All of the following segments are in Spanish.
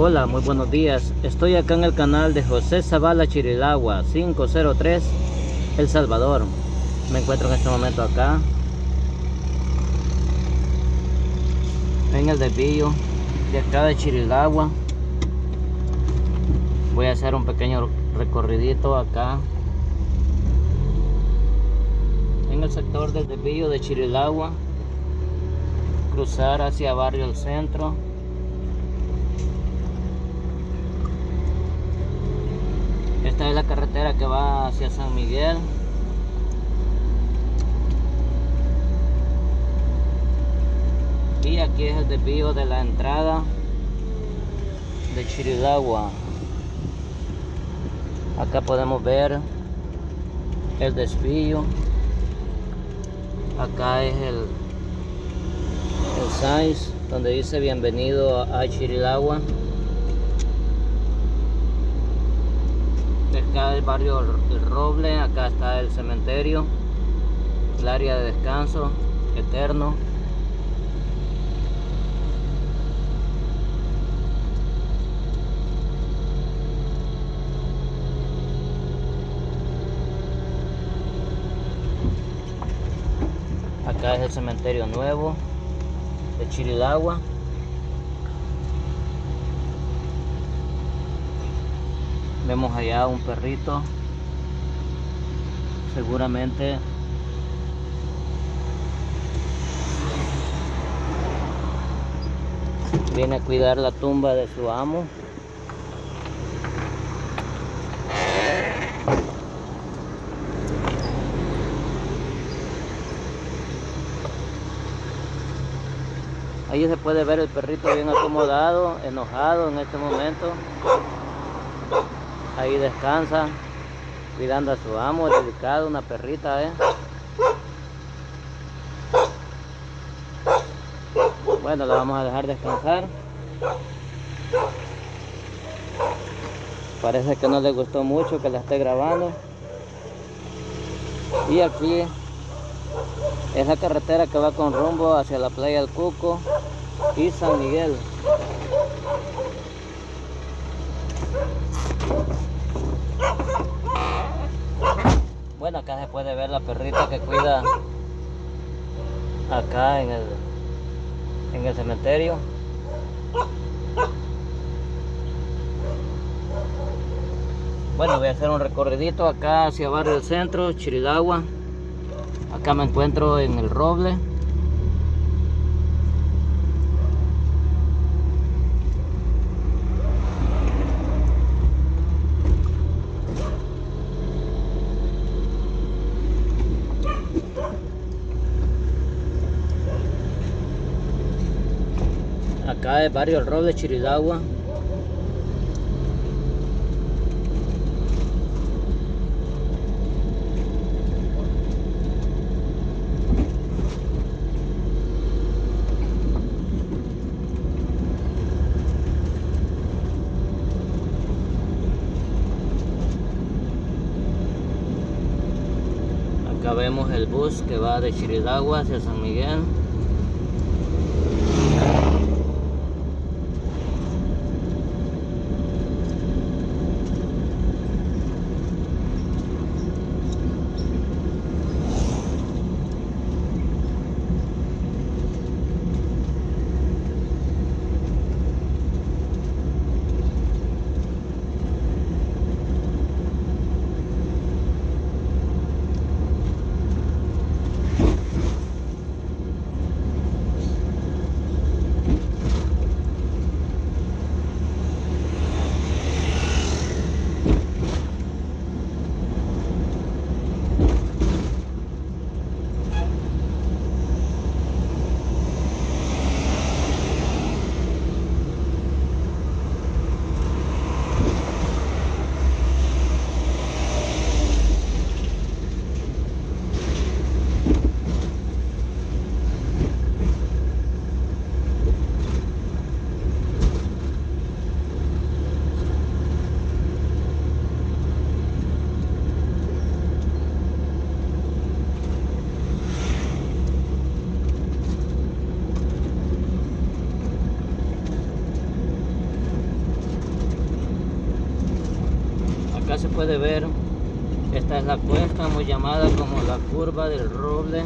Hola, muy buenos días. Estoy acá en el canal de José Zavala Chirilagua 503 El Salvador. Me encuentro en este momento acá en el desvío de acá de Chirilagua. Voy a hacer un pequeño recorridito acá en el sector del desvío de Chirilagua. Cruzar hacia Barrio El Centro. Esta es la carretera que va hacia San Miguel. Y aquí es el desvío de la entrada de Chirilagua. Acá podemos ver el desvío. Acá es el, el Sainz donde dice bienvenido a Chirilagua. Acá el barrio El Roble, acá está el cementerio, el área de descanso eterno. Acá es el cementerio nuevo de Chirilagua. Vemos allá un perrito. Seguramente viene a cuidar la tumba de su amo. Ahí se puede ver el perrito bien acomodado, enojado en este momento ahí descansa cuidando a su amo, dedicado, una perrita, ¿eh? Bueno, la vamos a dejar descansar. Parece que no le gustó mucho que la esté grabando. Y aquí es la carretera que va con rumbo hacia la playa del Cuco y San Miguel. Bueno, acá se puede ver la perrita que cuida acá en el, en el cementerio. Bueno, voy a hacer un recorridito acá hacia Barrio del Centro, Chirilagua. Acá me encuentro en el Roble. Acá es barrio El Roble, Chirilagua. Acá vemos el bus que va de Chirilagua hacia San Miguel. Acá se puede ver esta es la cuesta muy llamada como la curva del roble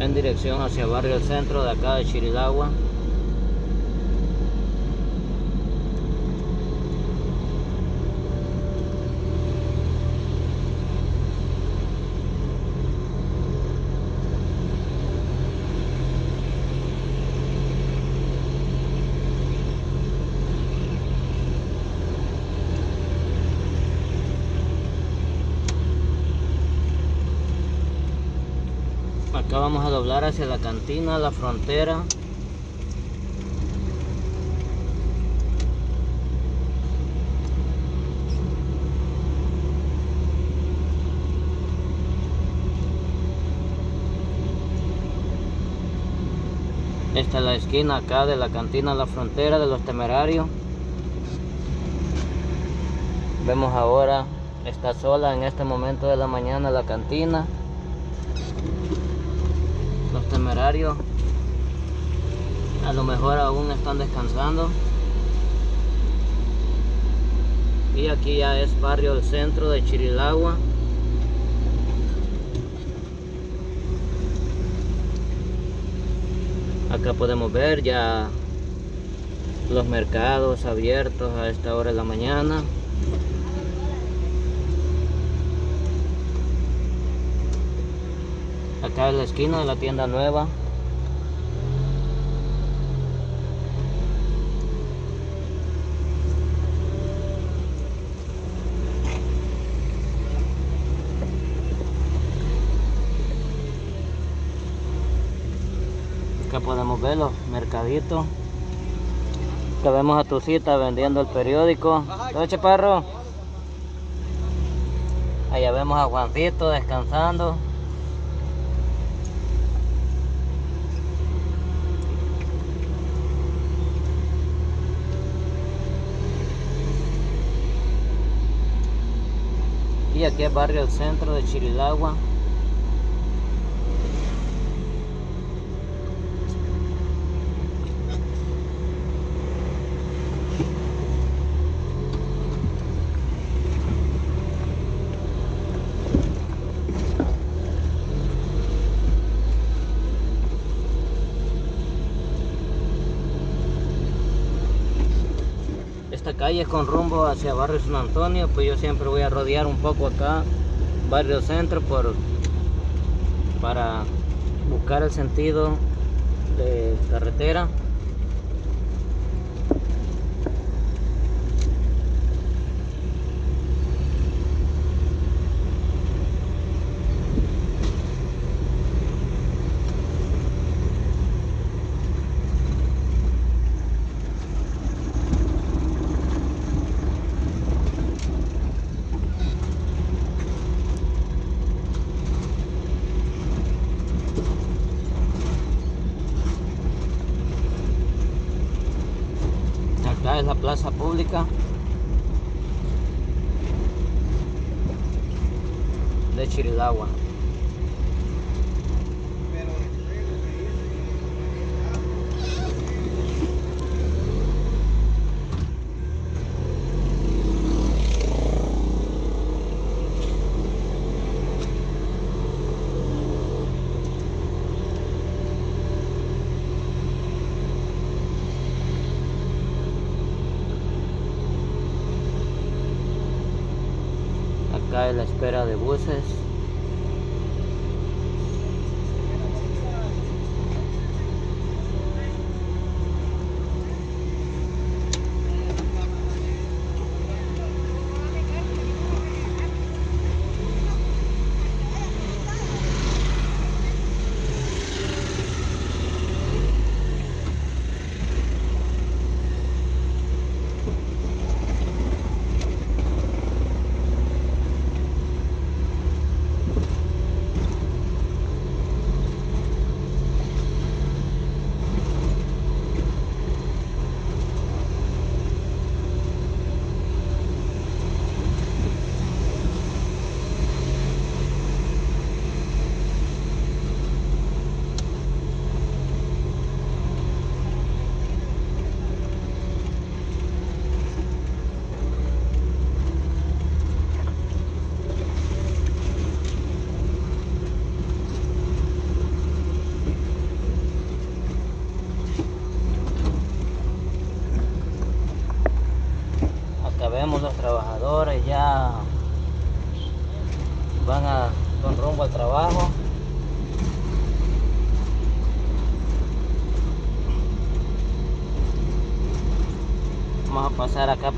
en dirección hacia barrio el centro de acá de Chirilagua vamos a doblar hacia la cantina, la frontera. Esta es la esquina acá de la cantina la frontera de los temerarios. Vemos ahora está sola en este momento de la mañana la cantina los temerarios a lo mejor aún están descansando. Y aquí ya es barrio el centro de Chirilagua. Acá podemos ver ya los mercados abiertos a esta hora de la mañana acá en la esquina de la tienda nueva. Acá podemos ver los mercaditos. Acá vemos a tu cita vendiendo el periódico. Todo chaparro allá vemos a Juancito descansando aquí es barrio el centro de Chirilagua con rumbo hacia barrio San Antonio pues yo siempre voy a rodear un poco acá barrio centro por para buscar el sentido de carretera acá es la plaza pública. De Chirilagua la espera de buses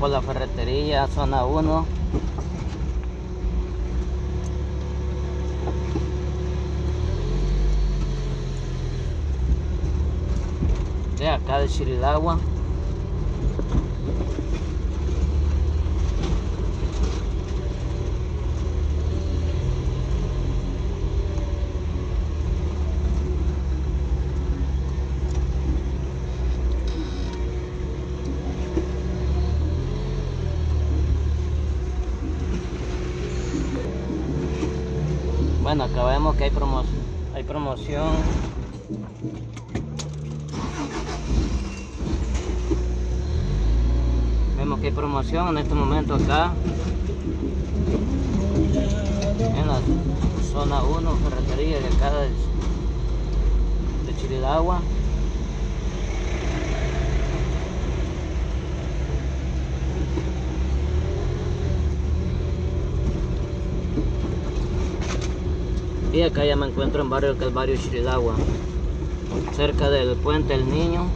por la ferretería, zona 1. De acá de Chirilagua. Bueno, acá vemos que hay, promo hay promoción. Vemos que hay promoción en este momento acá. En la zona 1, ferretería de acá de, de Acá ya me encuentro en barrio Calvario Chirilagua, cerca del puente El Niño.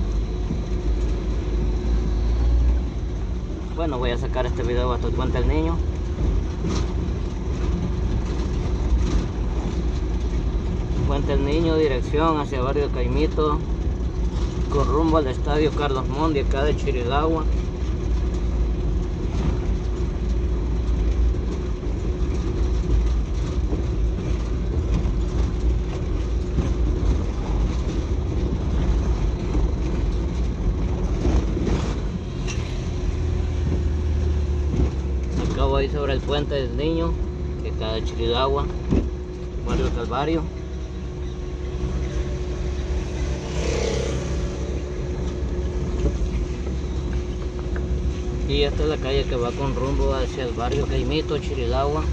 Bueno, voy a sacar este video hasta el puente El Niño. Puente El Niño, dirección hacia barrio Caimito, con rumbo al estadio Carlos Mondi, acá de Chirilagua. Acabo ahí sobre el puente del niño, que está de Chiridagua, barrio Calvario. Y esta es la calle que va con rumbo hacia el barrio Caimito, Chiridagua.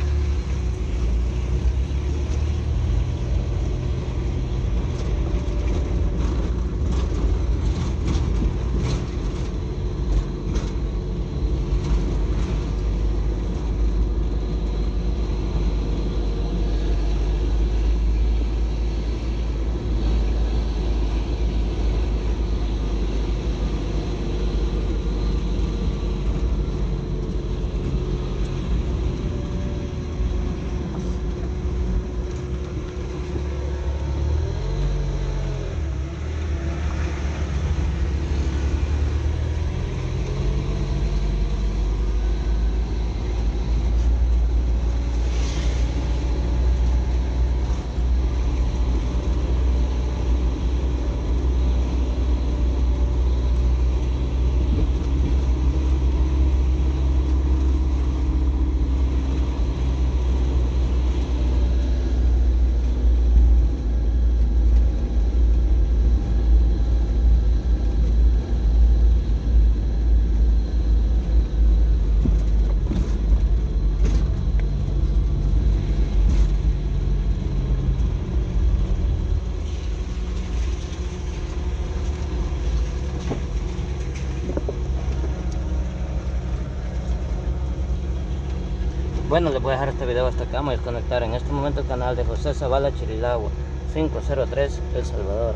Bueno, les voy a dejar este video hasta acá, voy a desconectar en este momento el canal de José Zavala Chirilagua 503 El Salvador.